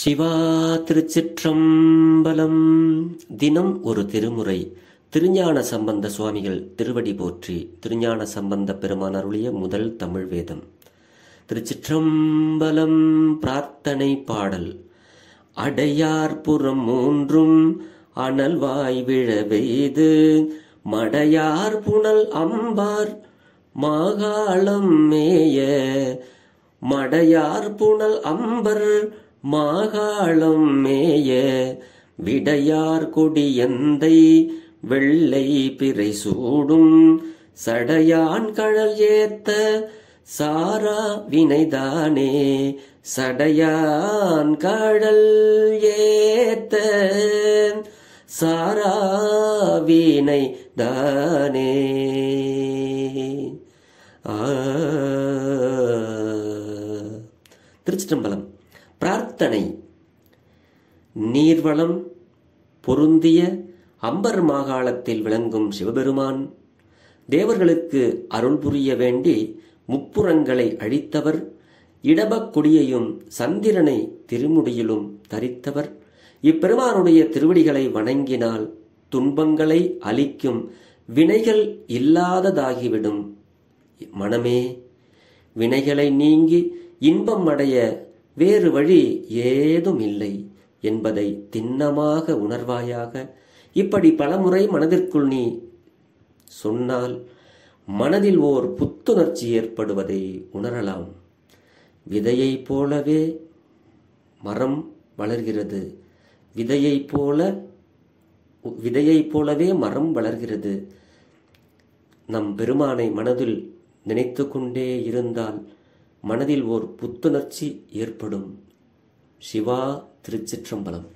சிவா திருச்சிற்றம்பலம். தினம் ஒரு திருமுறை. திருஞான சம்பந்த சுவாமிகள் திருவடி போற்றி திருஞான சம்பந்த பெருமான் அருளிய முதல் தமிழ் வேதம். திருச்சிற்றம்பலம் பிரார்த்தனை பாடல். அடையார்புறம் மூன்றும் அனல் வாய் விழவெய்து மடையார் புனல் அம்பார் மாகாளம் மேய மடையார் புனல் அம்பர் மாகாளம் மேய விடையார் கொடியந்தை வெள்ளை பிறை சூடும் சடையான் கழல் ஏத்த சாரா வினைதானே சடையான் கழல் ஏத்த சாரா வினை தானே ஆ. திருச்சிற்றம்பலம். பிரார்த்தனை. நீர்வளம் பொருந்திய அம்பர் மாகாளத்தில் விளங்கும் சிவபெருமான் தேவர்களுக்கு அருள் புரிய வேண்டி முப்புறங்களை அழித்தவர் இடபக் கொடியையும் சந்திரனை திருமுடியிலும் தரித்தவர். இப்பெருமானுடைய திருவடிகளை வணங்கினால் துன்பங்களை அளிக்கும் வினைகள் இல்லாததாகிவிடும். மனமே வினைகளை நீங்கி இன்பம் அடைய வேறு வழி ஏதும் இல்லை என்பதை திண்ணமாக உணர்வாயாக இப்படி பலமுறை மனதிற்குள் நீ சொன்னால் மனதில் ஓர் புத்துணர்ச்சி ஏற்படுவதை உணரலாம். விதையைப் போலவே மரம் வளர்கிறது. விதையைப் போல விதையைப் போலவே மரம் வளர்கிறது. நம் பெருமானை மனதில் நினைத்து கொண்டே இருந்தால் மனதில் ஓர் புத்துணர்ச்சி ஏற்படும். சிவா திருச்சிற்றம்பலம்.